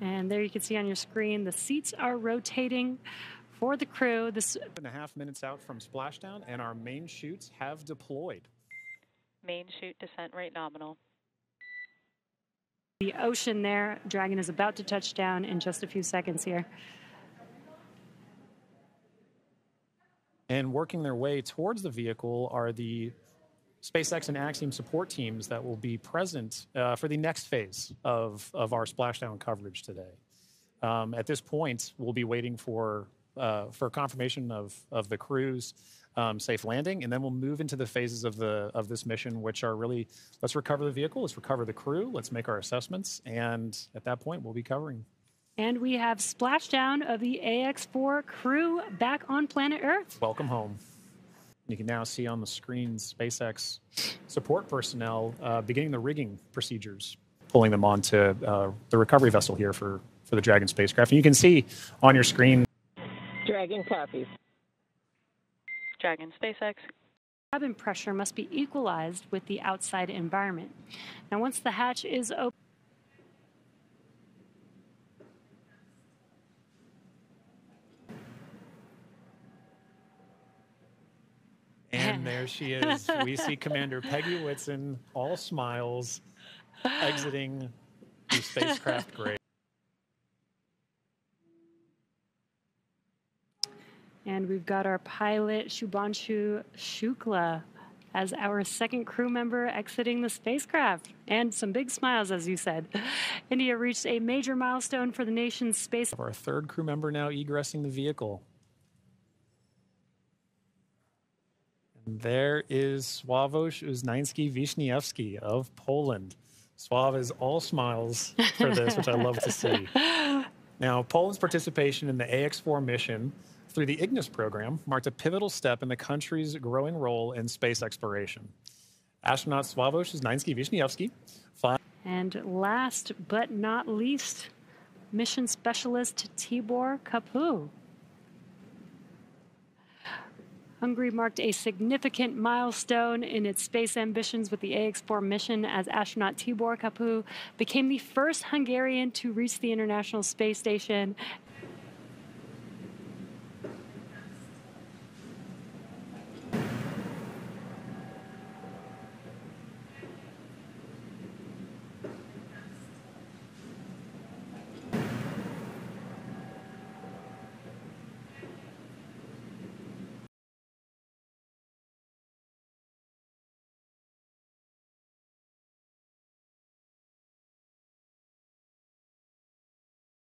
And there you can see on your screen the seats are rotating for the crew. This and a half minutes out from splashdown, and our main chutes have deployed. Main chute descent rate nominal. The ocean there. Dragon is about to touch down in just a few seconds here. And working their way towards the vehicle are the SpaceX and Axiom support teams that will be present uh, for the next phase of, of our splashdown coverage today. Um, at this point, we'll be waiting for, uh, for confirmation of, of the crew's um, safe landing, and then we'll move into the phases of, the, of this mission, which are really let's recover the vehicle, let's recover the crew, let's make our assessments, and at that point, we'll be covering. And we have splashdown of the AX4 crew back on planet Earth. Welcome home. You can now see on the screen SpaceX support personnel uh, beginning the rigging procedures, pulling them onto uh, the recovery vessel here for, for the Dragon spacecraft. And you can see on your screen. Dragon copies. Dragon SpaceX. Cabin pressure must be equalized with the outside environment. Now, once the hatch is open, And there she is. we see Commander Peggy Whitson, all smiles, exiting the spacecraft grade. And we've got our pilot Shubhanshu Shukla as our second crew member exiting the spacecraft. And some big smiles, as you said. India reached a major milestone for the nation's space. Our third crew member now egressing the vehicle. There is Sławosz Uznański Wiśniewski of Poland. Swav is all smiles for this, which I love to see. Now, Poland's participation in the AX4 mission through the Ignis program marked a pivotal step in the country's growing role in space exploration. Astronaut Sławosz Uznański Wiśniewski And last but not least, mission specialist Tibor Kapu. Hungary marked a significant milestone in its space ambitions with the AX4 mission as astronaut Tibor Kapu became the first Hungarian to reach the International Space Station